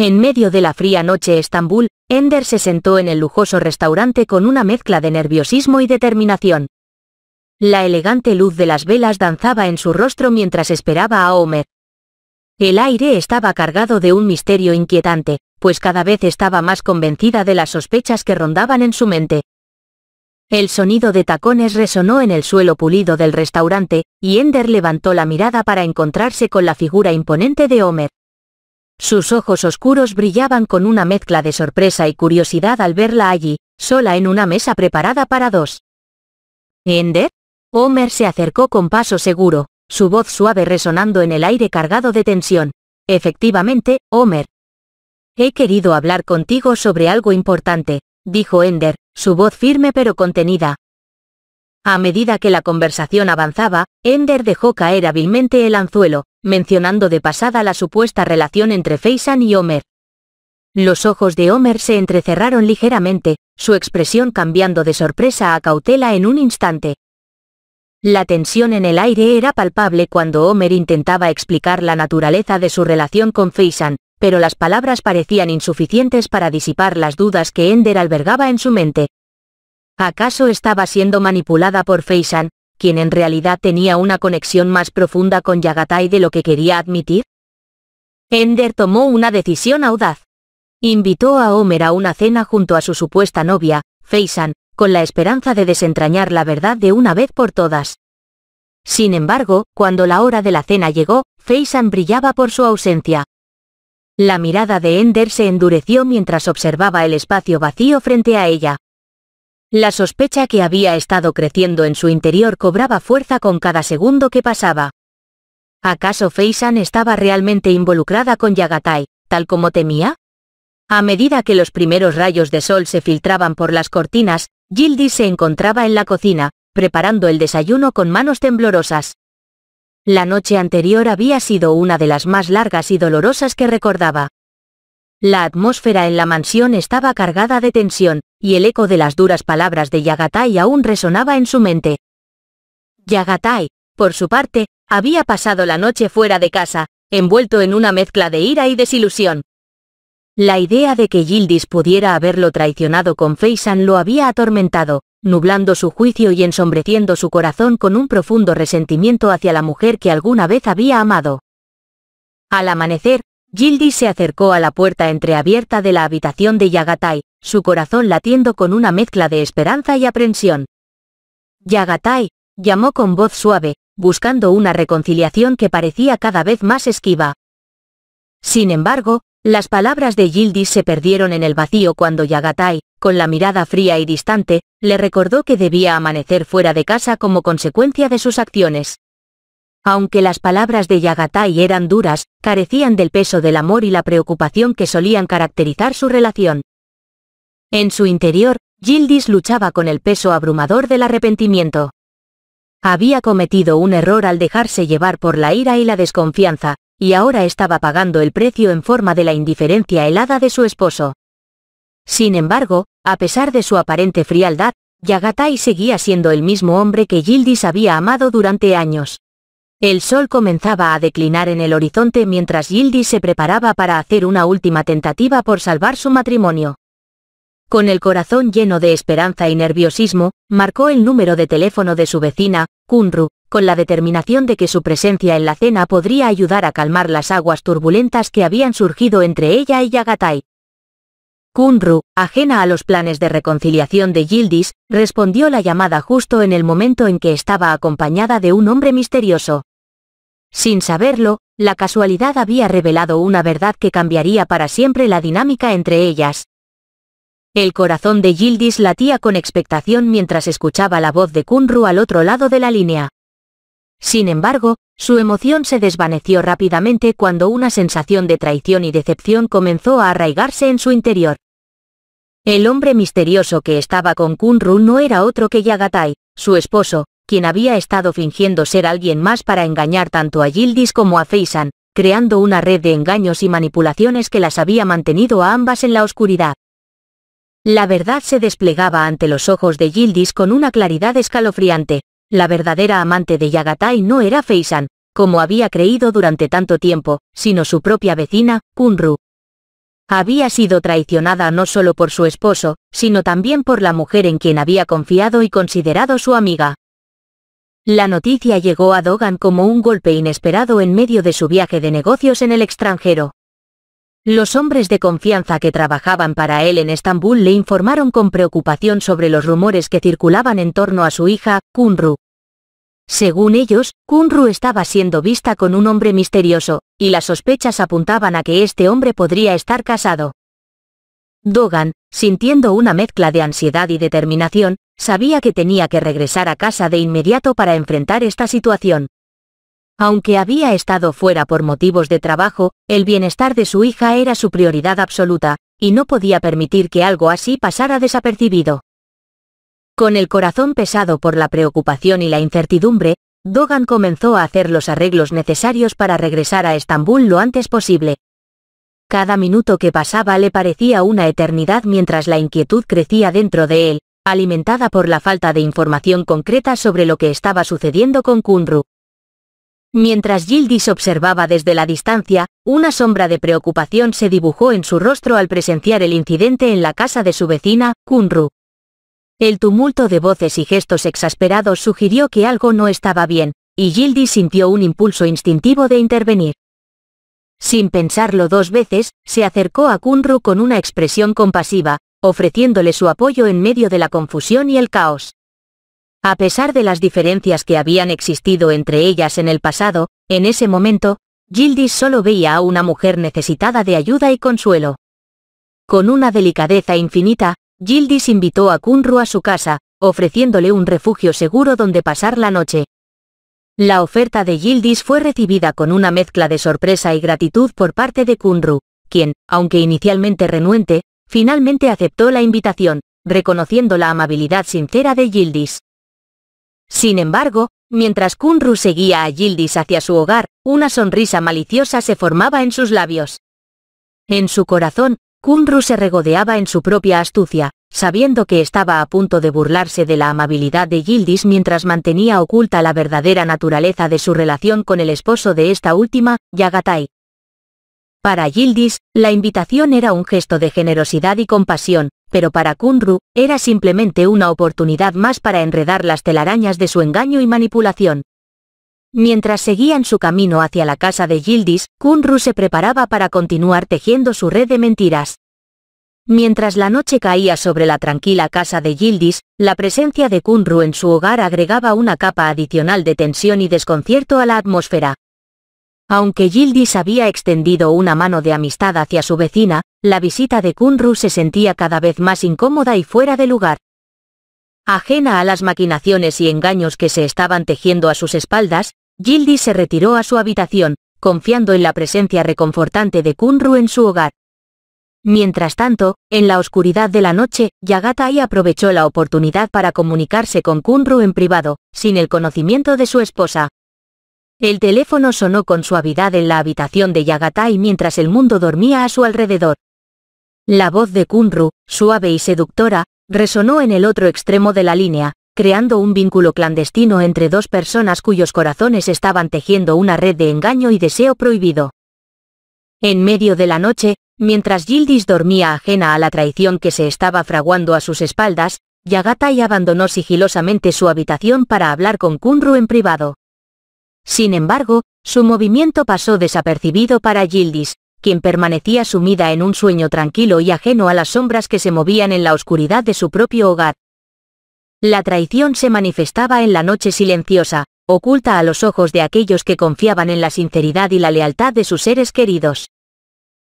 En medio de la fría noche Estambul, Ender se sentó en el lujoso restaurante con una mezcla de nerviosismo y determinación. La elegante luz de las velas danzaba en su rostro mientras esperaba a Homer. El aire estaba cargado de un misterio inquietante, pues cada vez estaba más convencida de las sospechas que rondaban en su mente. El sonido de tacones resonó en el suelo pulido del restaurante, y Ender levantó la mirada para encontrarse con la figura imponente de Homer. Sus ojos oscuros brillaban con una mezcla de sorpresa y curiosidad al verla allí, sola en una mesa preparada para dos. ¿Ender? Homer se acercó con paso seguro, su voz suave resonando en el aire cargado de tensión. Efectivamente, Homer. He querido hablar contigo sobre algo importante, dijo Ender, su voz firme pero contenida. A medida que la conversación avanzaba, Ender dejó caer hábilmente el anzuelo, mencionando de pasada la supuesta relación entre Feisan y Homer. Los ojos de Homer se entrecerraron ligeramente, su expresión cambiando de sorpresa a cautela en un instante. La tensión en el aire era palpable cuando Homer intentaba explicar la naturaleza de su relación con Feisan, pero las palabras parecían insuficientes para disipar las dudas que Ender albergaba en su mente. ¿Acaso estaba siendo manipulada por Feisan, quien en realidad tenía una conexión más profunda con Yagatai de lo que quería admitir? Ender tomó una decisión audaz. Invitó a Homer a una cena junto a su supuesta novia, Feisan, con la esperanza de desentrañar la verdad de una vez por todas. Sin embargo, cuando la hora de la cena llegó, Feisan brillaba por su ausencia. La mirada de Ender se endureció mientras observaba el espacio vacío frente a ella. La sospecha que había estado creciendo en su interior cobraba fuerza con cada segundo que pasaba. ¿Acaso Feisan estaba realmente involucrada con Yagatai, tal como temía? A medida que los primeros rayos de sol se filtraban por las cortinas, Gildy se encontraba en la cocina, preparando el desayuno con manos temblorosas. La noche anterior había sido una de las más largas y dolorosas que recordaba. La atmósfera en la mansión estaba cargada de tensión, y el eco de las duras palabras de Yagatai aún resonaba en su mente. Yagatai, por su parte, había pasado la noche fuera de casa, envuelto en una mezcla de ira y desilusión. La idea de que Yildiz pudiera haberlo traicionado con Feisan lo había atormentado, nublando su juicio y ensombreciendo su corazón con un profundo resentimiento hacia la mujer que alguna vez había amado. Al amanecer, Gildy se acercó a la puerta entreabierta de la habitación de Yagatai, su corazón latiendo con una mezcla de esperanza y aprensión. Yagatai, llamó con voz suave, buscando una reconciliación que parecía cada vez más esquiva. Sin embargo, las palabras de Gildis se perdieron en el vacío cuando Yagatai, con la mirada fría y distante, le recordó que debía amanecer fuera de casa como consecuencia de sus acciones. Aunque las palabras de Yagatai eran duras, carecían del peso del amor y la preocupación que solían caracterizar su relación. En su interior, Gildis luchaba con el peso abrumador del arrepentimiento. Había cometido un error al dejarse llevar por la ira y la desconfianza, y ahora estaba pagando el precio en forma de la indiferencia helada de su esposo. Sin embargo, a pesar de su aparente frialdad, Yagatai seguía siendo el mismo hombre que Gildis había amado durante años. El sol comenzaba a declinar en el horizonte mientras Gildy se preparaba para hacer una última tentativa por salvar su matrimonio. Con el corazón lleno de esperanza y nerviosismo, marcó el número de teléfono de su vecina, Kunru, con la determinación de que su presencia en la cena podría ayudar a calmar las aguas turbulentas que habían surgido entre ella y Yagatai. Kunru, ajena a los planes de reconciliación de Yildiz, respondió la llamada justo en el momento en que estaba acompañada de un hombre misterioso. Sin saberlo, la casualidad había revelado una verdad que cambiaría para siempre la dinámica entre ellas. El corazón de Yildiz latía con expectación mientras escuchaba la voz de Kunru al otro lado de la línea. Sin embargo, su emoción se desvaneció rápidamente cuando una sensación de traición y decepción comenzó a arraigarse en su interior. El hombre misterioso que estaba con Kunru no era otro que Yagatai, su esposo, quien había estado fingiendo ser alguien más para engañar tanto a Yildiz como a Feisan, creando una red de engaños y manipulaciones que las había mantenido a ambas en la oscuridad. La verdad se desplegaba ante los ojos de Yildiz con una claridad escalofriante. La verdadera amante de Yagatai no era Feisan, como había creído durante tanto tiempo, sino su propia vecina, Kunru. Había sido traicionada no solo por su esposo, sino también por la mujer en quien había confiado y considerado su amiga. La noticia llegó a Dogan como un golpe inesperado en medio de su viaje de negocios en el extranjero. Los hombres de confianza que trabajaban para él en Estambul le informaron con preocupación sobre los rumores que circulaban en torno a su hija, Kunru. Según ellos, Kunru estaba siendo vista con un hombre misterioso, y las sospechas apuntaban a que este hombre podría estar casado. Dogan, sintiendo una mezcla de ansiedad y determinación, sabía que tenía que regresar a casa de inmediato para enfrentar esta situación. Aunque había estado fuera por motivos de trabajo, el bienestar de su hija era su prioridad absoluta, y no podía permitir que algo así pasara desapercibido. Con el corazón pesado por la preocupación y la incertidumbre, Dogan comenzó a hacer los arreglos necesarios para regresar a Estambul lo antes posible. Cada minuto que pasaba le parecía una eternidad mientras la inquietud crecía dentro de él, alimentada por la falta de información concreta sobre lo que estaba sucediendo con Kunru. Mientras Gildis observaba desde la distancia, una sombra de preocupación se dibujó en su rostro al presenciar el incidente en la casa de su vecina, Kunru. El tumulto de voces y gestos exasperados sugirió que algo no estaba bien, y Gildy sintió un impulso instintivo de intervenir. Sin pensarlo dos veces, se acercó a Kunru con una expresión compasiva, ofreciéndole su apoyo en medio de la confusión y el caos. A pesar de las diferencias que habían existido entre ellas en el pasado, en ese momento, Gildis solo veía a una mujer necesitada de ayuda y consuelo. Con una delicadeza infinita, Gildis invitó a Kunru a su casa, ofreciéndole un refugio seguro donde pasar la noche. La oferta de Gildis fue recibida con una mezcla de sorpresa y gratitud por parte de Kunru, quien, aunque inicialmente renuente, finalmente aceptó la invitación, reconociendo la amabilidad sincera de Gildis. Sin embargo, mientras Kunru seguía a Gildis hacia su hogar, una sonrisa maliciosa se formaba en sus labios. En su corazón, Kunru se regodeaba en su propia astucia, sabiendo que estaba a punto de burlarse de la amabilidad de Gildis mientras mantenía oculta la verdadera naturaleza de su relación con el esposo de esta última, Yagatai. Para Gildis, la invitación era un gesto de generosidad y compasión, pero para Kunru, era simplemente una oportunidad más para enredar las telarañas de su engaño y manipulación. Mientras seguían su camino hacia la casa de Gildis, Kunru se preparaba para continuar tejiendo su red de mentiras. Mientras la noche caía sobre la tranquila casa de Gildis, la presencia de Kunru en su hogar agregaba una capa adicional de tensión y desconcierto a la atmósfera. Aunque Gildis había extendido una mano de amistad hacia su vecina, la visita de Kunru se sentía cada vez más incómoda y fuera de lugar. Ajena a las maquinaciones y engaños que se estaban tejiendo a sus espaldas, Gildi se retiró a su habitación, confiando en la presencia reconfortante de Kunru en su hogar. Mientras tanto, en la oscuridad de la noche, Yagatai aprovechó la oportunidad para comunicarse con Kunru en privado, sin el conocimiento de su esposa. El teléfono sonó con suavidad en la habitación de Yagatai mientras el mundo dormía a su alrededor. La voz de Kunru, suave y seductora, resonó en el otro extremo de la línea, creando un vínculo clandestino entre dos personas cuyos corazones estaban tejiendo una red de engaño y deseo prohibido. En medio de la noche, mientras Gildis dormía ajena a la traición que se estaba fraguando a sus espaldas, Yagatai abandonó sigilosamente su habitación para hablar con Kunru en privado. Sin embargo, su movimiento pasó desapercibido para Gildis, quien permanecía sumida en un sueño tranquilo y ajeno a las sombras que se movían en la oscuridad de su propio hogar. La traición se manifestaba en la noche silenciosa, oculta a los ojos de aquellos que confiaban en la sinceridad y la lealtad de sus seres queridos.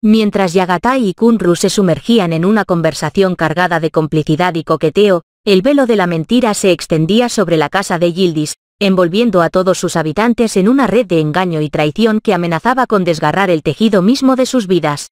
Mientras Yagatai y Kunru se sumergían en una conversación cargada de complicidad y coqueteo, el velo de la mentira se extendía sobre la casa de Gildis, envolviendo a todos sus habitantes en una red de engaño y traición que amenazaba con desgarrar el tejido mismo de sus vidas.